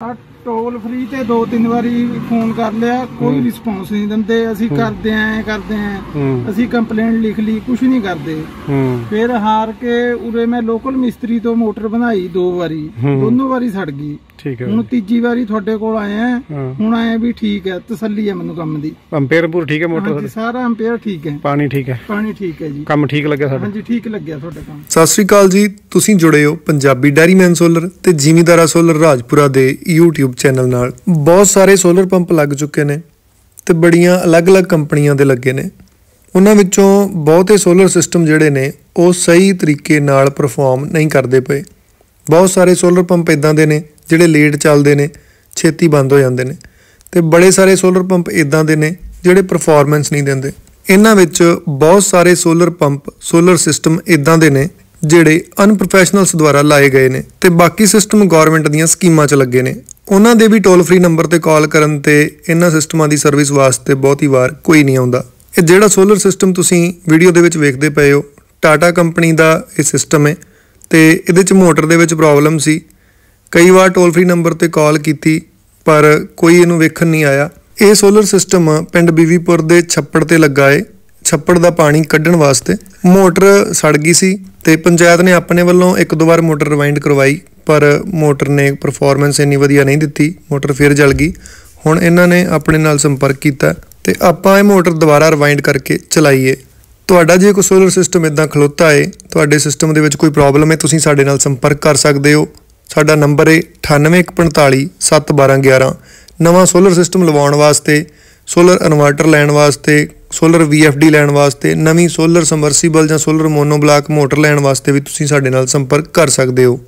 ਆ toll free ਤੇ ਦੋ ਤਿੰਨ ਵਾਰੀ ਫੋਨ ਕਰ ਲਿਆ ਕੋਈ ਰਿਸਪੌਂਸ ਨਹੀਂ ਦਿੰਦੇ ਅਸੀਂ ਕਰਦੇ ਆਂ ਕਰਦੇ ਆਂ। ਅਸੀਂ ਕੰਪਲੇਂਟ ਲਿਖ ਲਈ ਕੁਝ ਨਹੀਂ ਕਰਦੇ। ਫਿਰ ਹਾਰ ਕੇ ਉਰੇ ਮੈਂ ਲੋਕਲ ਮਿਸਤਰੀ ਤੋਂ ਮੋਟਰ ਬਣਾਈ ਦੋ ਵਾਰੀ। ਦੋਨੋਂ ਵਾਰੀ ਸੜ ਗਈ। ਠੀਕ ਹੈ। ਹੁਣ ਤੀਜੀ ਵਾਰੀ ਤੁਹਾਡੇ ਕੋਲ ਆਏ ਆ ਹੁਣ ਆਏ ਵੀ ਠੀਕ ਹੈ ਤਸੱਲੀ ਹੈ ਮੈਨੂੰ ਕੰਮ ਦੀ। ਅੰਪੇਅਰ ਪੂਰ ਠੀਕ ਹੈ ਮੋਟਰ ਹਾਂਜੀ ਸਾਰਾ ਅੰਪੇਅਰ ਠੀਕ ਹੈ। ਪਾਣੀ ਠੀਕ ਹੈ। ਪਾਣੀ ਠੀਕ ਹੈ ਜੀ। ਕੰਮ ਠੀਕ ਲੱਗਿਆ ਸਾਡਾ ਹਾਂਜੀ ਠੀਕ ਲੱਗਿਆ ਤੁਹਾਡਾ ਕੰਮ। ਸਤਿ ਸ੍ਰੀ ਅਕਾਲ ਜੀ ਤੁਸੀਂ ਜੁੜੇ ਹੋ ਪੰਜਾਬੀ ਡੈਰੀਮੈਨ ਸੋਲਰ ਤੇ ਜ਼ਿਮੀਦਾਰਾ ਸੋਲਰ ਰਾਜਪੁਰਾ ਦੇ YouTube ਚੈਨਲ ਨਾਲ ਬਹੁਤ ਸਾਰੇ ਸੋਲਰ ਪੰਪ ਲੱਗ ਚੁੱਕੇ ਨੇ ਤੇ ਬੜੀਆਂ ਅਲੱਗ-ਅਲੱਗ ਕੰਪਨੀਆਂ ਦੇ ਲੱਗੇ ਨੇ। ਉਹਨਾਂ ਵਿੱਚੋਂ ਬਹੁਤੇ ਸੋਲਰ ਸਿਸਟਮ ਜਿਹੜੇ ਨੇ, ਉਹ ਸਹੀ ਤਰੀਕੇ ਨਾਲ ਪਰਫਾਰਮ ਨਹੀਂ ਕਰਦੇ ਪਏ। ਬਹੁਤ ਸਾਰੇ ਸੋਲਰ ਪੰਪ ਇਦਾਂ ਦੇ ਨੇ ਜਿਹੜੇ ਲੇਟ ਚੱਲਦੇ ਨੇ, ਛੇਤੀ ਬੰਦ ਹੋ ਜਾਂਦੇ ਨੇ। ਤੇ ਬੜੇ ਸਾਰੇ ਸੋਲਰ ਪੰਪ ਇਦਾਂ ਦੇ ਨੇ ਜਿਹੜੇ ਪਰਫਾਰਮੈਂਸ ਨਹੀਂ ਦਿੰਦੇ। ਇਹਨਾਂ ਵਿੱਚ ਬਹੁਤ ਸਾਰੇ ਸੋਲਰ ਪੰਪ ਸੋਲਰ ਸਿਸਟਮ ਇਦਾਂ ਦੇ ਨੇ ਜਿਹੜੇ ਅਨਪ੍ਰੋਫੈਸ਼ਨਲਸ ਦੁਆਰਾ ਲਾਏ ਗਏ ਨੇ ਤੇ ਬਾਕੀ ਸਿਸਟਮ ਗਵਰਨਮੈਂਟ ਦੀਆਂ ਸਕੀਮਾਂ 'ਚ ਲੱਗੇ ਨੇ, ਉਹਨਾਂ ਦੇ ਵੀ ਟੋਲ ਫ੍ਰੀ ਨੰਬਰ ਤੇ ਕਾਲ ਕਰਨ ਤੇ ਇਹਨਾਂ ਸਿਸਟਮਾਂ ਦੀ ਸਰਵਿਸ ਵਾਸਤੇ ਬਹੁਤੀ ਵਾਰ ਕੋਈ ਨਹੀਂ ਆਉਂਦਾ। ਇਹ ਜਿਹੜਾ ਸੋਲਰ ਸਿਸਟਮ ਤੁਸੀਂ ਵੀਡੀਓ ਦੇ ਵਿੱਚ ਵੇਖਦੇ ਪਏ ਹੋ ਟਾਟਾ ਕੰਪਨੀ ਦਾ ਇਹ ਸਿਸਟਮ ਹੈ ਤੇ ਇਹਦੇ 'ਚ ਮੋਟਰ ਦੇ ਵਿੱਚ ਪ੍ਰੋਬਲਮ ਸੀ। ਕਈ ਵਾਰ ਟੋਲ ਫ੍ਰੀ ਨੰਬਰ ਤੇ ਕਾਲ ਕੀਤੀ, ਪਰ ਕੋਈ ਇਹਨੂੰ ਵੇਖਣ ਨਹੀਂ ਆਇਆ। ਇਹ ਸੋਲਰ ਸਿਸਟਮ ਪਿੰਡ ਬੀਵੀਪੁਰ ਦੇ ਛੱਪੜ ਤੇ ਲੱਗਾ ਏ। ਛੱਪੜ ਦਾ ਪਾਣੀ ਕੱਢਣ ਵਾਸਤੇ ਮੋਟਰ ਸੜ ਗਈ ਸੀ ਤੇ ਪੰਚਾਇਤ ਨੇ ਆਪਣੇ ਵੱਲੋਂ ਇੱਕ ਦੋ ਵਾਰ ਮੋਟਰ ਰਿਵਾਈਂਡ ਕਰਵਾਈ, ਪਰ ਮੋਟਰ ਨੇ ਪਰਫਾਰਮੈਂਸ ਇੰਨੀ ਵਧੀਆ ਨਹੀਂ ਦਿੱਤੀ, ਮੋਟਰ ਫਿਰ ਜਲ ਗਈ। ਹੁਣ ਇਹਨਾਂ ਨੇ ਆਪਣੇ ਨਾਲ ਸੰਪਰਕ ਕੀਤਾ ਤੇ ਆਪਾਂ ਇਹ ਮੋਟਰ ਦੁਬਾਰਾ ਰਿਵਾਈਂਡ ਕਰਕੇ ਚਲਾਈਏ। ਤੁਹਾਡਾ ਜੇ ਕੋਈ ਸੋਲਰ ਸਿਸਟਮ ਇਦਾਂ ਖਲੋਤਾ ਏ, ਤੁਹਾਡੇ ਸਿਸਟਮ ਦੇ ਵਿੱਚ ਕੋਈ ਪ੍ਰੋਬਲਮ ਹੈ ਤੁਸੀਂ ਸਾਡੇ ਨਾਲ ਸੰਪਰਕ ਕਰ ਸਕਦੇ ਹੋ। ਸਾਡਾ ਨੰਬਰ ਹੈ 9845 71211 ਨਵਾਂ ਸੋਲਰ ਸਿਸਟਮ ਲਵਾਉਣ ਵਾਸਤੇ ਸੋਲਰ ਇਨਵਰਟਰ ਲੈਣ ਵਾਸਤੇ ਸੋਲਰ VFD ਲੈਣ ਵਾਸਤੇ, ਨਵੀਂ ਸੋਲਰ ਸਮਰਸੀਬਲ ਜਾਂ ਸੋਲਰ ਮੋਨੋਬਲਾਕ ਮੋਟਰ ਲੈਣ ਵਾਸਤੇ ਵੀ ਤੁਸੀਂ ਸਾਡੇ ਨਾਲ ਸੰਪਰਕ ਕਰ ਸਕਦੇ ਹੋ।